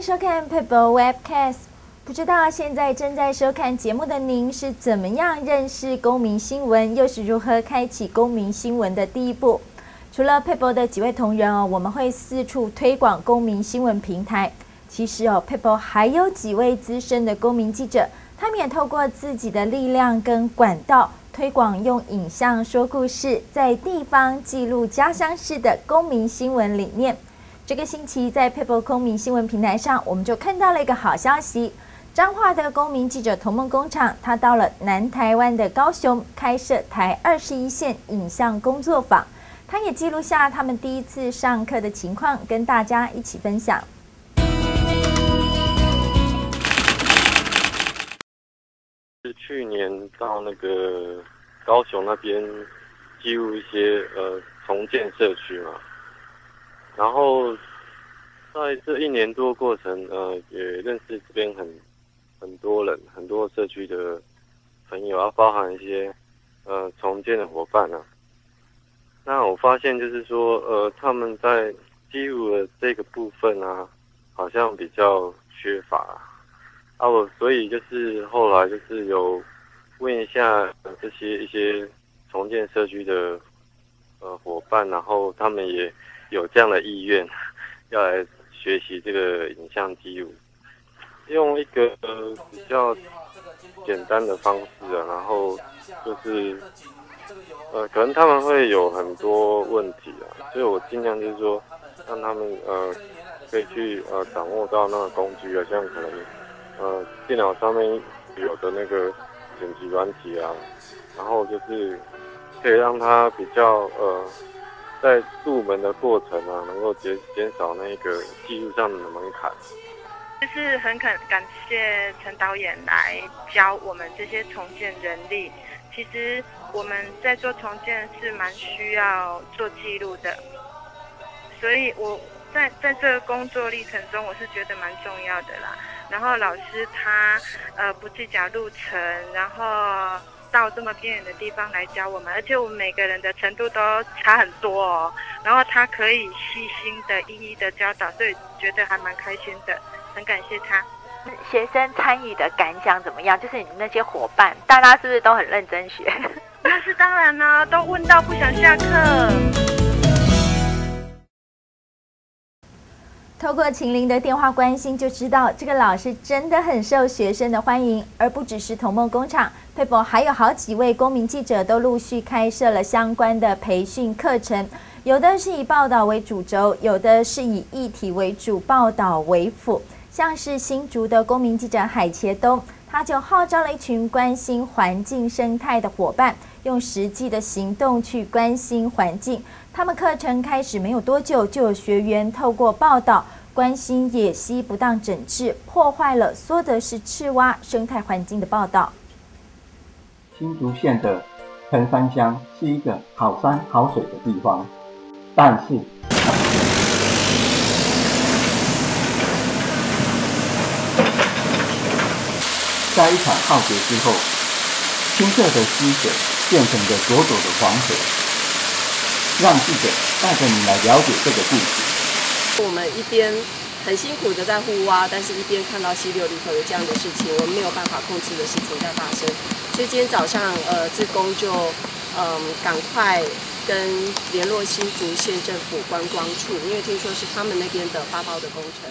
收看 Pebble Webcast。不知道现在正在收看节目的您是怎么样认识公民新闻，又是如何开启公民新闻的第一步？除了 Pebble 的几位同仁哦，我们会四处推广公民新闻平台。其实哦，Pebble 还有几位资深的公民记者，他们也透过自己的力量跟管道推广，用影像说故事，在地方记录家乡式的公民新闻理念。这个星期在 Paper 公民新闻平台上，我们就看到了一个好消息：彰化的公民记者同梦工厂，他到了南台湾的高雄，开设台二十一线影像工作坊。他也记录下他们第一次上课的情况，跟大家一起分享。是去年到那个高雄那边记录一些呃重建社区嘛。然后在这一年多过程，呃，也认识这边很很多人，很多社区的朋友，啊，包含一些呃重建的伙伴啊。那我发现就是说，呃，他们在记录的这个部分啊，好像比较缺乏啊。我所以就是后来就是有问一下这些一些重建社区的呃伙伴，然后他们也。有这样的意愿，要来学习这个影像记录，用一个比较简单的方式啊，然后就是呃，可能他们会有很多问题啊，所以我尽量就是说，让他们呃可以去呃掌握到那个工具啊，像可能呃电脑上面有的那个剪辑软体啊，然后就是可以让他比较呃。在入门的过程啊，能够减减少那个技术上的门槛。就是很感感谢陈导演来教我们这些重建人力。其实我们在做重建是蛮需要做记录的，所以我在在这个工作历程中，我是觉得蛮重要的啦。然后老师他呃不计较路程，然后。到这么偏远的地方来教我们，而且我们每个人的程度都差很多哦。然后他可以细心的、一一的教导，所以觉得还蛮开心的，很感谢他。学生参与的感想怎么样？就是你那些伙伴，大家是不是都很认真学？那是当然呢，都问到不想下课。透过秦林的电话关心，就知道这个老师真的很受学生的欢迎，而不只是同梦工厂，佩博还有好几位公民记者都陆续开设了相关的培训课程，有的是以报道为主轴，有的是以议题为主，报道为辅。像是新竹的公民记者海茄东，他就号召了一群关心环境生态的伙伴，用实际的行动去关心环境。他们课程开始没有多久，就有学员透过报道关心野溪不当整治破坏了梭德氏赤蛙生态环境的报道。新竹县的喷山乡是一个好山好水的地方，但是在一场浩劫之后，清澈的溪水变成了浊浊的黄河。让记者带着你来了解这个故事。我们一边很辛苦的在护挖，但是一边看到溪流里头有这样的事情，我们没有办法控制的事情在发生。所以今天早上，呃，志工就嗯赶快跟联络新竹县政府观光处，因为听说是他们那边的发包的工程。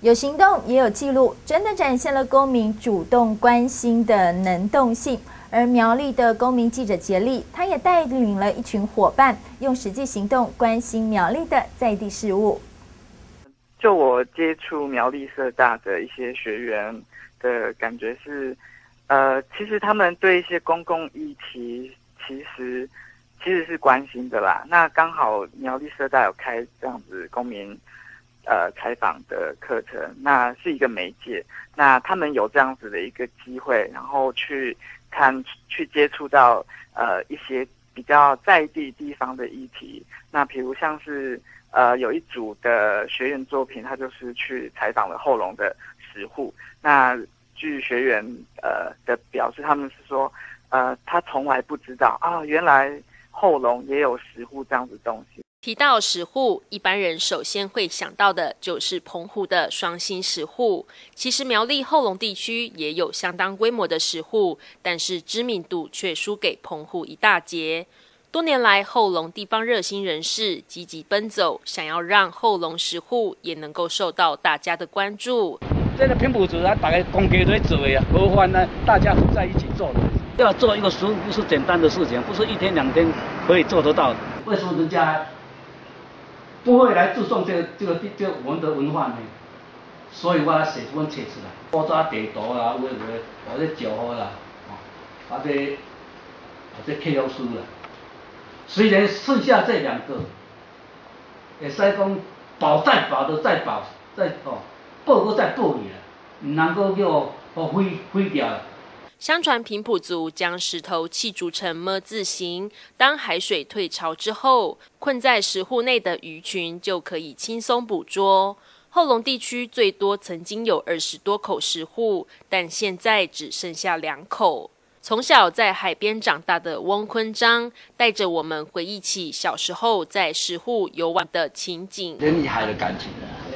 有行动也有记录，真的展现了公民主动关心的能动性。而苗栗的公民记者杰利，他也带领了一群伙伴，用实际行动关心苗栗的在地事务。就我接触苗栗社大的一些学员的感觉是，呃，其实他们对一些公共议题，其实其实是关心的啦。那刚好苗栗社大有开这样子公民呃采访的课程，那是一个媒介，那他们有这样子的一个机会，然后去。看去接触到呃一些比较在地地方的议题，那比如像是呃有一组的学员作品，他就是去采访了后龙的十户。那据学员呃的表示，他们是说呃他从来不知道啊，原来后龙也有十户这样子东西。提到石户，一般人首先会想到的就是澎湖的双星石户。其实苗栗后龙地区也有相当规模的石户，但是知名度却输给澎湖一大截。多年来，后龙地方热心人士积极奔走，想要让后龙石户也能够受到大家的关注。这个平埔族啊，大家公家在做啊，何况呢？大家在一起做的，要做一个食物不是简单的事情，不是一天两天可以做得到的。为什么人家？不会来注重这个这个这个我们的文化呢，所以我写这本册出来，包抓地图啦，有诶或者酒喝啦，或者或者刻书啦。虽然剩下这两个，会使讲保再保的再保再哦，报过再报去啦，唔能够叫哦毁毁掉。相传平埔族将石头砌筑成么字形，当海水退潮之后，困在石户内的鱼群就可以轻松捕捉。后龙地区最多曾经有二十多口石户，但现在只剩下两口。从小在海边长大的翁坤章，带着我们回忆起小时候在石户游玩的情景。人与海的感情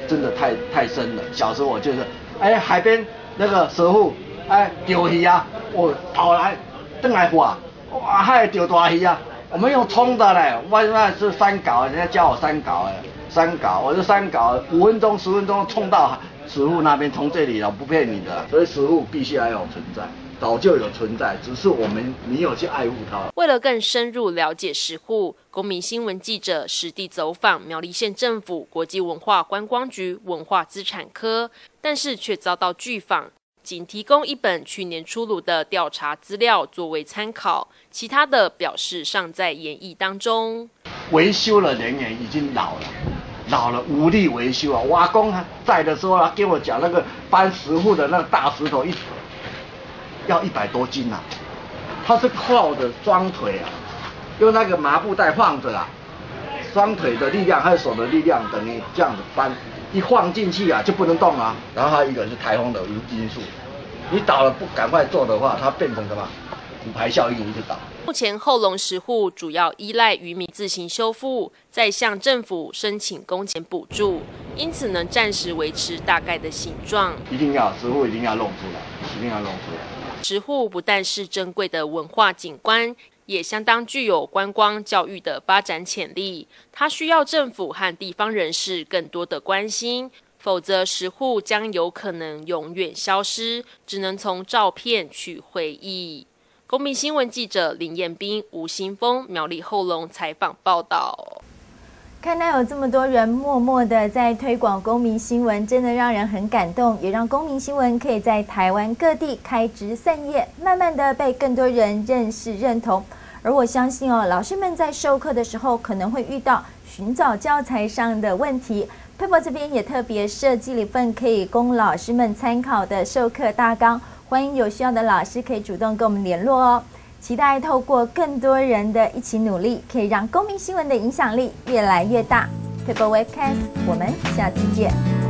真的太太深了。小时候我就是，哎，海边那个石户。哎，钓鱼啊！我跑来，登来划，哇，还钓大鱼啊！我们用冲的嘞，我那是三搞，人家教我三搞哎，三搞，我是三搞，五分钟、十分钟冲到石户那边，从这里了，不骗你的。所以石户必须要有存在，早就有存在，只是我们没有去爱护它。为了更深入了解石户，公民新闻记者实地走访苗栗县政府国际文化观光局文化资产科，但是却遭到拒访。仅提供一本去年出炉的调查资料作为参考，其他的表示尚在演绎当中。维修的人员已经老了，老了无力维修啊！瓦工在的时候啊，跟我讲那个搬石户的那个大石头一要一百多斤呐，他是靠着双腿啊，用那个麻布袋放着啊，双腿的力量还有手的力量等于这样子搬。一晃进去啊，就不能动啊。然后还有一个是台风的因素，你倒了不赶快做的话，它变成什么？骨牌效应，你就倒。目前后龙石户主要依赖渔民自行修复，再向政府申请工钱补助，因此能暂时维持大概的形状。一定要石户一定要弄出来，一定要弄出来。石户不但是珍贵的文化景观。也相当具有观光教育的发展潜力，它需要政府和地方人士更多的关心，否则石户将有可能永远消失，只能从照片取回忆。公民新闻记者林彦斌、吴新峰、苗栗后龙采访报道。看到有这么多人默默的在推广公民新闻，真的让人很感动，也让公民新闻可以在台湾各地开枝散叶，慢慢的被更多人认识、认同。而我相信哦，老师们在授课的时候可能会遇到寻找教材上的问题。佩博这边也特别设计了一份可以供老师们参考的授课大纲，欢迎有需要的老师可以主动跟我们联络哦。期待透过更多人的一起努力，可以让公民新闻的影响力越来越大。Paper Webcast，我们下次见。